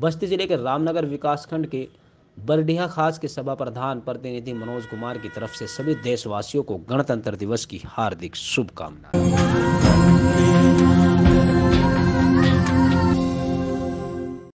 बस्ती ज़िले के रामनगर विकासखंड के बरडीहा खास के सभा प्रधान प्रतिनिधि मनोज कुमार की तरफ़ से सभी देशवासियों को गणतंत्र दिवस की हार्दिक शुभकामनाएँ।